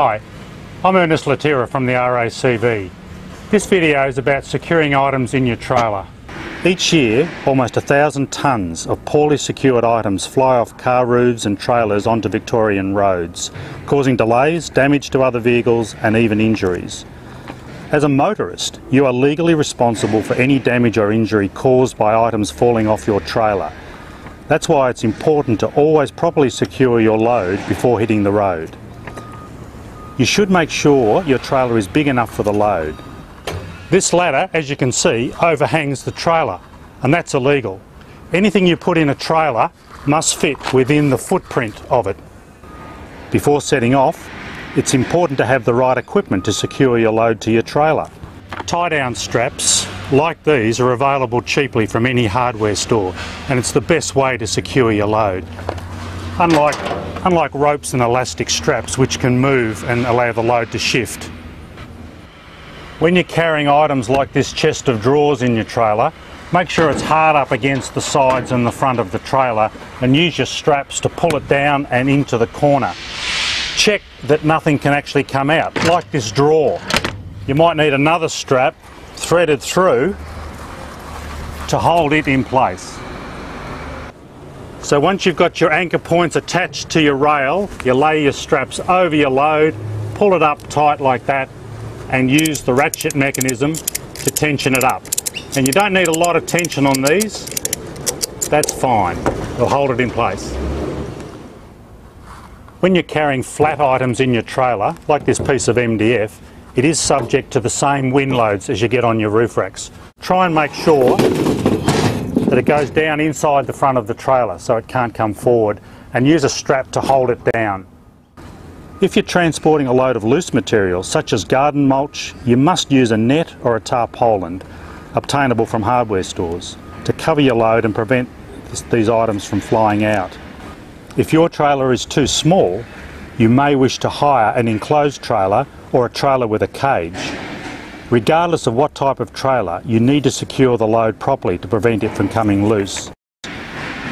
Hi, I'm Ernest Litera from the RACV. This video is about securing items in your trailer. Each year, almost a thousand tonnes of poorly secured items fly off car roofs and trailers onto Victorian roads, causing delays, damage to other vehicles and even injuries. As a motorist, you are legally responsible for any damage or injury caused by items falling off your trailer. That's why it's important to always properly secure your load before hitting the road. You should make sure your trailer is big enough for the load. This ladder, as you can see, overhangs the trailer and that's illegal. Anything you put in a trailer must fit within the footprint of it. Before setting off, it's important to have the right equipment to secure your load to your trailer. Tie-down straps like these are available cheaply from any hardware store and it's the best way to secure your load. Unlike, unlike ropes and elastic straps which can move and allow the load to shift. When you're carrying items like this chest of drawers in your trailer, make sure it's hard up against the sides and the front of the trailer and use your straps to pull it down and into the corner check that nothing can actually come out, like this drawer. You might need another strap threaded through to hold it in place. So once you've got your anchor points attached to your rail, you lay your straps over your load, pull it up tight like that, and use the ratchet mechanism to tension it up. And you don't need a lot of tension on these, that's fine. It'll hold it in place. When you're carrying flat items in your trailer, like this piece of MDF, it is subject to the same wind loads as you get on your roof racks. Try and make sure that it goes down inside the front of the trailer so it can't come forward and use a strap to hold it down. If you're transporting a load of loose material such as garden mulch, you must use a net or a tarpaulin obtainable from hardware stores to cover your load and prevent these items from flying out. If your trailer is too small, you may wish to hire an enclosed trailer or a trailer with a cage. Regardless of what type of trailer, you need to secure the load properly to prevent it from coming loose.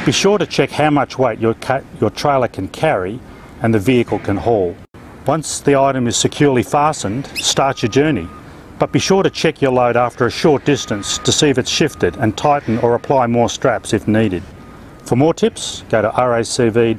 Be sure to check how much weight your, your trailer can carry and the vehicle can haul. Once the item is securely fastened, start your journey. But be sure to check your load after a short distance to see if it's shifted and tighten or apply more straps if needed. For more tips, go to racv.com.au.